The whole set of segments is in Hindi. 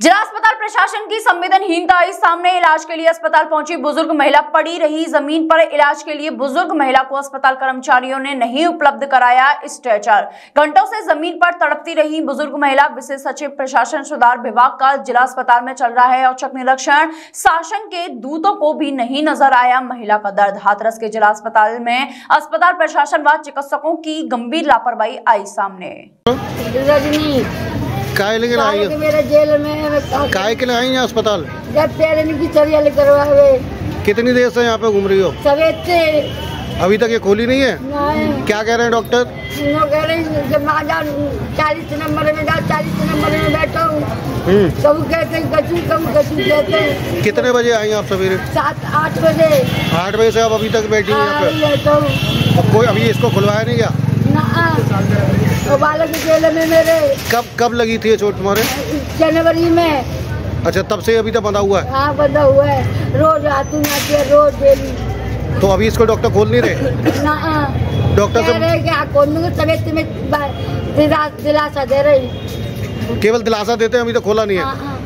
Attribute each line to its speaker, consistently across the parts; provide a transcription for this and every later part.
Speaker 1: जिला अस्पताल प्रशासन की संवेदनहीनता आई सामने इलाज के लिए अस्पताल पहुँची बुज़ुर्ग महिला। पड़ी रही ज़मीन पर इलाज के लिए बुज़ुर्ग महिला को अस्पताल कर्मचारियों ने नहीं उपलब्ध कराया स्ट्रेचर। घंटों से ज़मीन पर तड़पती रही बुज़ुर्ग महिला। विशेष सचिव प्रशासन सुधार विभाग का जिला अस्पताल में चल रहा है। औचक निरीक्षण, शासन के दूतों को भी नहीं नज़र आया महिला का दर्द। हाथरस के जिला अस्पताल में अस्पताल प्रशासन व चिकित्सकों की गंभीर लापरवाही आई सामने।
Speaker 2: काय लेके आई
Speaker 3: काहे मेरे जेल में
Speaker 2: काय के लिए आई हैं अस्पताल?
Speaker 3: जब पेरेंट की चरिया करवावे।
Speaker 2: कितनी देर से यहाँ पे घूम रही हो?
Speaker 3: सवेत से
Speaker 2: अभी तक ये खोली नहीं है?
Speaker 3: नहीं
Speaker 2: क्या कह रहे हैं डॉक्टर?
Speaker 3: नो कह रही जब मैं जा चालीस नंबर में जा चालीस नंबर में बैठा हूँ।
Speaker 2: हम्म,
Speaker 3: कब कहते हैं कचू कब कचू कहते हैं।
Speaker 2: कितने बजे आई हैं आप सवेरे?
Speaker 3: सात आठ बजे।
Speaker 2: आठ बजे से आप अभी तक बैठी हैं यहाँ पे?
Speaker 3: हूँ।
Speaker 2: और कोई अभी इसको खुलवाया नहीं क्या?
Speaker 3: बालक जेल में मेरे
Speaker 2: कब कब लगी थी ये चोट तुम्हारे?
Speaker 3: जनवरी में।
Speaker 2: अच्छा तब से अभी तक बंधा हुआ है?
Speaker 3: हाँ बंधा हुआ है। रोज आती आती है रोज डेली।
Speaker 2: तो अभी इसको डॉक्टर खोल नहीं रहे?
Speaker 3: ना
Speaker 2: डॉक्टर
Speaker 3: कह
Speaker 2: से
Speaker 3: रहे कि आप कौन तबियत में दिला- दिलासा दे रही
Speaker 2: केवल दिलासा देते हैं अभी तक खोला नहीं है।
Speaker 3: हाँ हाँ।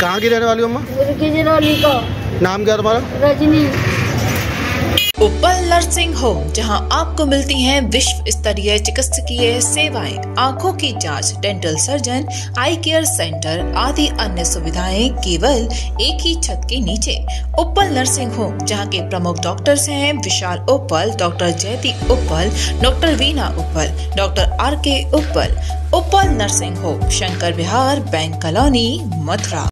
Speaker 2: कहाँ की रहने वाली अम्मा? नाम क्या तुम्हारा?
Speaker 3: रजनी।
Speaker 4: उपल नर्सिंग होम जहाँ आपको मिलती हैं विश्व स्तरीय चिकित्सकीय सेवाएँ आँखों की जाँच, dental surgeon eye care centre आदि अन्य सुविधाएँ केवल एक ही छत के नीचे। उपल नर्सिंग होम जहाँ के प्रमुख डॉक्टर्स हैं Vishal Uppal doctor Jayati Uppal doctor Veena Uppal doctor R K Uppal Uppal nursing home Shankar Vihar bank colony Mathura.